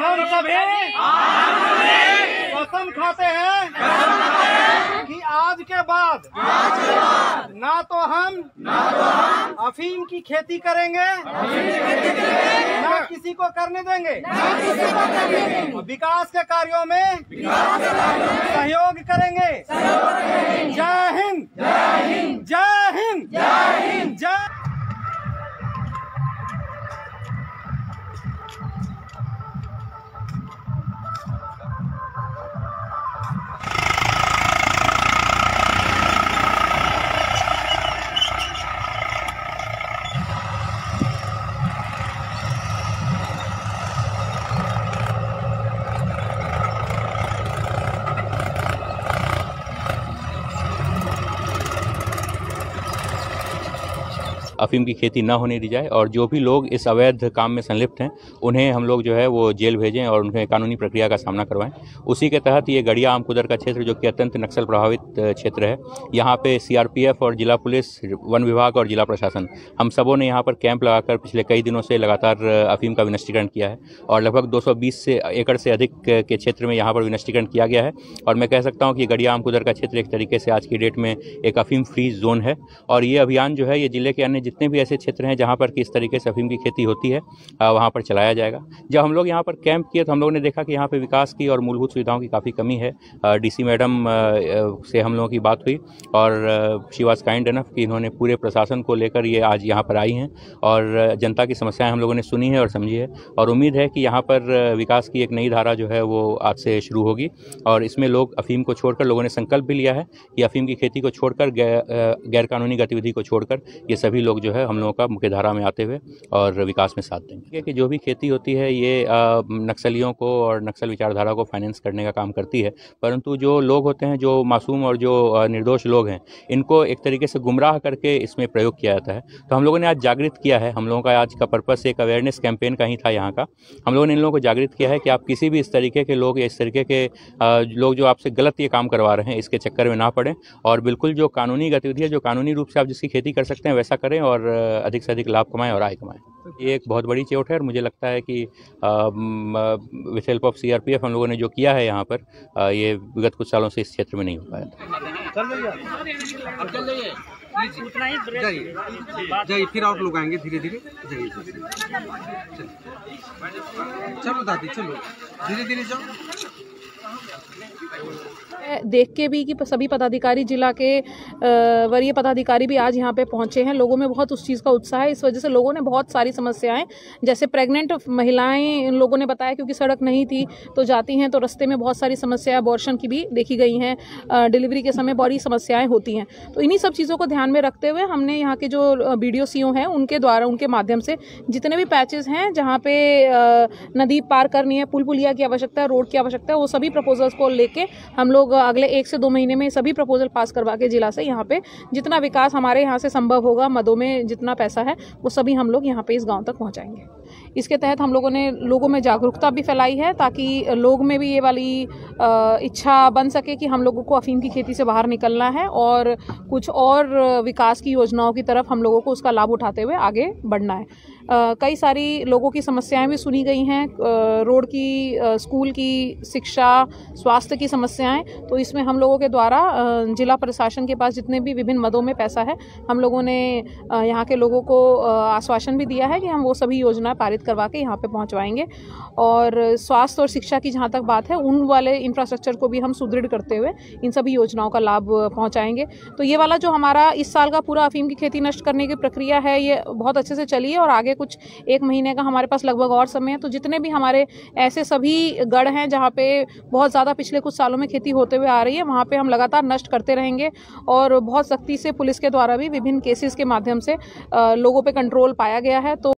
हम सभी कसम खाते हैं कि आज के बाद ना तो हम अफीम की खेती करेंगे, ना किसी को करने देंगे। विकास के कार्यों में सहयोग करेंगे। जय अफीम की खेती न होने दी जाए और जो भी लोग इस अवैध काम में संलिप्त हैं, उन्हें हम लोग जो है वो जेल भेजें और उन्हें कानूनी प्रक्रिया का सामना करवाएँ। उसी के तहत ये गड़िया आमकुदर का क्षेत्र, जो कि अत्यंत नक्सल प्रभावित क्षेत्र है, यहाँ पे सीआरपीएफ और जिला पुलिस, वन विभाग और जिला प्रशासन, हम सबों ने यहाँ पर कैंप लगाकर पिछले कई दिनों से लगातार अफीम का विनष्टीकरण किया है और लगभग 220 से एकड़ से अधिक के क्षेत्र में यहाँ पर विनष्टीकरण किया गया है। और मैं कह सकता हूँ कि गड़िया आमकुदर का क्षेत्र एक तरीके से आज की डेट में एक अफीम फ्री जोन है और ये अभियान जो है, ये ज़िले के अन्य जितने भी ऐसे क्षेत्र हैं जहाँ पर कि इस तरीके से अफीम की खेती होती है वहाँ पर चलाया जाएगा। जब हम लोग यहाँ पर कैंप किए तो हम लोगों ने देखा कि यहाँ पर विकास की और मूलभूत सुविधाओं की काफ़ी कमी है। डीसी मैडम से हम लोगों की बात हुई और शी वॉज़ काइंड एनफ कि इन्होंने पूरे प्रशासन को लेकर ये आज यहाँ पर आई हैं और जनता की समस्याएँ हम लोगों ने सुनी है और समझी है और उम्मीद है कि यहाँ पर विकास की एक नई धारा जो है वो आज से शुरू होगी और इसमें लोग अफीम को छोड़कर लोगों ने संकल्प भी लिया है कि अफीम की खेती को छोड़कर गैर कानूनी गतिविधि को छोड़कर ये सभी लोग जो है हम लोगों का मुख्य धारा में आते हुए और विकास में साथ देंगे। कि जो भी खेती होती है, ये नक्सलियों को और नक्सल विचारधारा को फाइनेंस करने का काम करती है, परंतु जो लोग होते हैं, जो मासूम और जो निर्दोष लोग हैं, इनको एक तरीके से गुमराह करके इसमें प्रयोग किया जाता है। तो हम लोगों ने आज जागृत किया है, हम लोगों का आज का पर्पस एक अवेयरनेस कैंपेन का ही था यहाँ का। हम लोगों ने इन लोगों को जागृत किया है कि आप किसी भी इस तरीके के लोग या इस तरीके के लोग जो आपसे गलत ये काम करवा रहे हैं, इसके चक्कर में ना पड़ें और बिल्कुल जो कानूनी गतिविधि है, जो कानूनी रूप से आप जिसकी खेती कर सकते हैं, वैसा करें और अधिक से अधिक लाभ कमाएँ और आय कमाएँ। ये एक बहुत बड़ी चोट है और मुझे लगता है कि विथ हेल्प ऑफ़ सीआरपीएफ हम लोगों ने जो किया है यहाँ पर आ, ये विगत कुछ सालों से इस क्षेत्र में नहीं हो पाया था। जाइए। फिर और लोग आएँगे धीरे धीरे। जाइए। चलो दादी चलो। धीरे धीरे जाओ। देख के भी कि सभी पदाधिकारी जिला के वरीय पदाधिकारी भी आज यहाँ पे पहुँचे हैं। लोगों में बहुत उस चीज़ का उत्साह है। इस वजह से लोगों ने बहुत सारी समस्याएँ, जैसे प्रेग्नेंट महिलाएँ, इन लोगों ने बताया क्योंकि सड़क नहीं थी तो जाती हैं तो रस्ते में बहुत सारी समस्याएँ अबॉर्शन की भी देखी गई हैं। डिलीवरी के समय बड़ी समस्याएँ होती हैं। तो इन्हीं सब चीज़ों को ध्यान में रखते हुए हमने यहाँ के जो बी डी हैं, उनके द्वारा, उनके माध्यम से जितने भी पैचेज हैं जहाँ पे नदी पार करनी है पुल पुलिया की आवश्यकता है रोड की आवश्यकता है वो सभी प्रपोजल्स को लेके हम लोग अगले एक से दो महीने में सभी प्रपोजल पास करवा के जिला से यहाँ पे जितना विकास हमारे यहाँ से संभव होगा, मदों में जितना पैसा है, वो सभी हम लोग यहाँ पे इस गाँव तक पहुँचाएँगे। इसके तहत हम लोगों ने लोगों में जागरूकता भी फैलाई है ताकि लोग में भी ये वाली इच्छा बन सके कि हम लोगों को अफीम की खेती से बाहर निकलना है और कुछ और विकास की योजनाओं की तरफ़ हम लोगों को उसका लाभ उठाते हुए आगे बढ़ना है। कई सारी लोगों की समस्याएँ भी सुनी गई हैं रोड की स्कूल की शिक्षा, स्वास्थ्य की समस्याएँ तो इसमें हम लोगों के द्वारा जिला प्रशासन के पास जितने भी विभिन्न मदों में पैसा है, हम लोगों ने यहाँ के लोगों को आश्वासन भी दिया है कि हम वो सभी योजनाएँ पारित करवा के यहाँ पे पहुँचवाएँगे। और स्वास्थ्य और शिक्षा की जहाँ तक बात है, उन वाले इंफ्रास्ट्रक्चर को भी हम सुदृढ़ करते हुए इन सभी योजनाओं का लाभ पहुँचाएँगे। तो ये वाला जो हमारा इस साल का पूरा अफीम की खेती नष्ट करने की प्रक्रिया है, ये बहुत अच्छे से चली है और आगे कुछ एक महीने का हमारे पास लगभग और समय है। तो जितने भी हमारे ऐसे सभी गढ़ हैं जहाँ पे बहुत ज़्यादा पिछले कुछ सालों में खेती होते हुए आ रही है, वहाँ पे हम लगातार नष्ट करते रहेंगे और बहुत सख्ती से पुलिस के द्वारा भी विभिन्न केसेस के माध्यम से लोगों पे कंट्रोल पाया गया है। तो